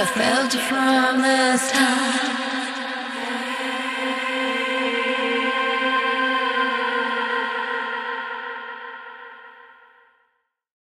I felt you from the start.